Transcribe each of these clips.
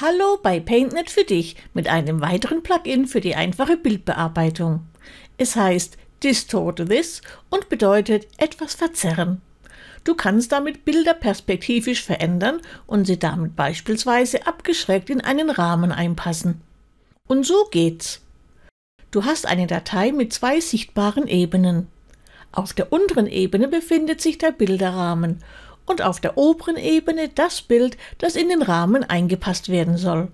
Hallo bei PaintNet für dich mit einem weiteren Plugin für die einfache Bildbearbeitung. Es heißt Distort This und bedeutet etwas verzerren. Du kannst damit Bilder perspektivisch verändern und sie damit beispielsweise abgeschrägt in einen Rahmen einpassen. Und so geht's. Du hast eine Datei mit zwei sichtbaren Ebenen. Auf der unteren Ebene befindet sich der Bilderrahmen und auf der oberen Ebene das Bild, das in den Rahmen eingepasst werden soll.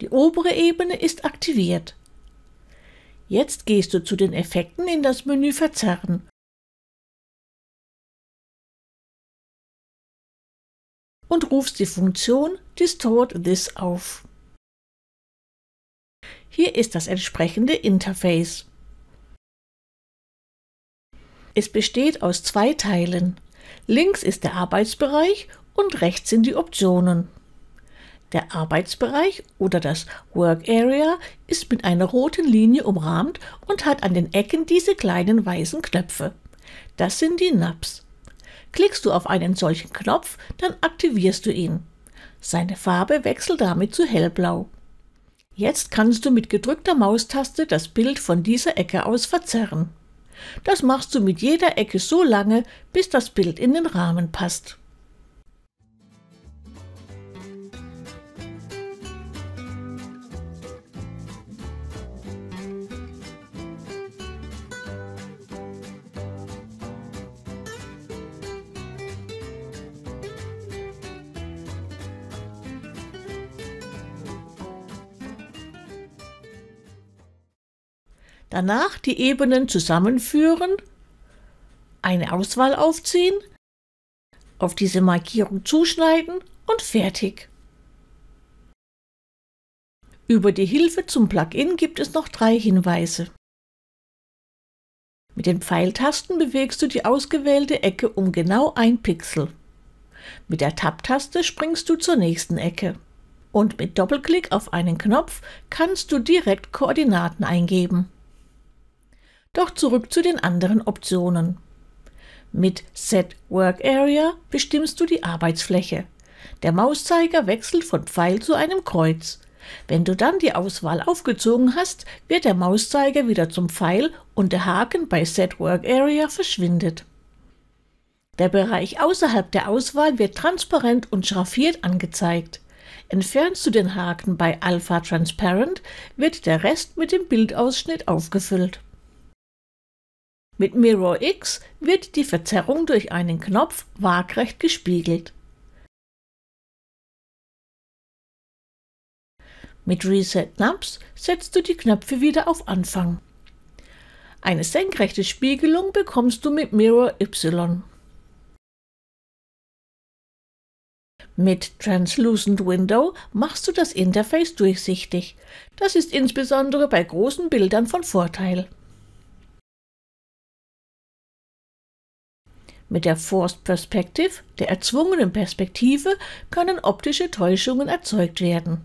Die obere Ebene ist aktiviert. Jetzt gehst du zu den Effekten in das Menü Verzerren und rufst die Funktion Distort This auf. Hier ist das entsprechende Interface. Es besteht aus zwei Teilen. Links ist der Arbeitsbereich und rechts sind die Optionen. Der Arbeitsbereich oder das Work Area ist mit einer roten Linie umrahmt und hat an den Ecken diese kleinen weißen Knöpfe. Das sind die Nubs. Klickst du auf einen solchen Knopf, dann aktivierst du ihn. Seine Farbe wechselt damit zu hellblau. Jetzt kannst du mit gedrückter Maustaste das Bild von dieser Ecke aus verzerren. Das machst du mit jeder Ecke so lange, bis das Bild in den Rahmen passt. Danach die Ebenen zusammenführen, eine Auswahl aufziehen, auf diese Markierung zuschneiden und fertig. Über die Hilfe zum Plugin gibt es noch drei Hinweise. Mit den Pfeiltasten bewegst du die ausgewählte Ecke um genau ein Pixel. Mit der Tab-Taste springst du zur nächsten Ecke. Und mit Doppelklick auf einen Knopf kannst du direkt Koordinaten eingeben. Doch zurück zu den anderen Optionen. Mit Set Work Area bestimmst du die Arbeitsfläche. Der Mauszeiger wechselt von Pfeil zu einem Kreuz. Wenn du dann die Auswahl aufgezogen hast, wird der Mauszeiger wieder zum Pfeil und der Haken bei Set Work Area verschwindet. Der Bereich außerhalb der Auswahl wird transparent und schraffiert angezeigt. Entfernst du den Haken bei Alpha Transparent, wird der Rest mit dem Bildausschnitt aufgefüllt. Mit Mirror X wird die Verzerrung durch einen Knopf waagrecht gespiegelt. Mit Reset Knobs setzt du die Knöpfe wieder auf Anfang. Eine senkrechte Spiegelung bekommst du mit Mirror Y. Mit Translucent Window machst du das Interface durchsichtig. Das ist insbesondere bei großen Bildern von Vorteil. Mit der Forced Perspective, der erzwungenen Perspektive, können optische Täuschungen erzeugt werden.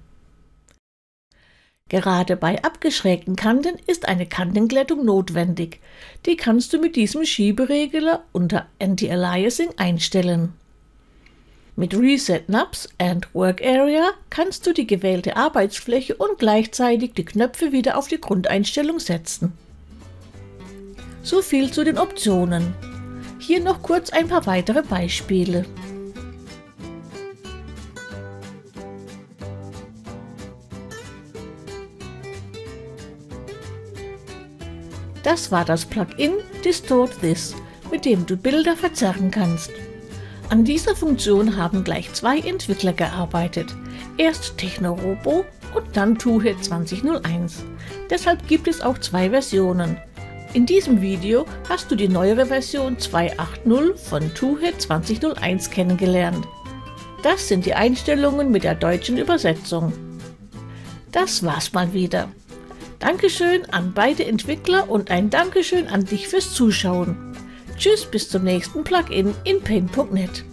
Gerade bei abgeschrägten Kanten ist eine Kantenglättung notwendig. Die kannst du mit diesem Schieberegler unter Anti-Aliasing einstellen. Mit Reset Nubs and Work Area kannst du die gewählte Arbeitsfläche und gleichzeitig die Knöpfe wieder auf die Grundeinstellung setzen. So viel zu den Optionen. Hier noch kurz ein paar weitere Beispiele. Das war das Plugin Distort This, mit dem du Bilder verzerren kannst. An dieser Funktion haben gleich zwei Entwickler gearbeitet. Erst Technorobo und dann Tuhe 2001. Deshalb gibt es auch zwei Versionen. In diesem Video hast du die neuere Version 2.8.0 von TUHE 2001 kennengelernt. Das sind die Einstellungen mit der deutschen Übersetzung. Das war's mal wieder. Dankeschön an beide Entwickler und ein Dankeschön an dich fürs Zuschauen. Tschüss bis zum nächsten Plugin in Paint.net.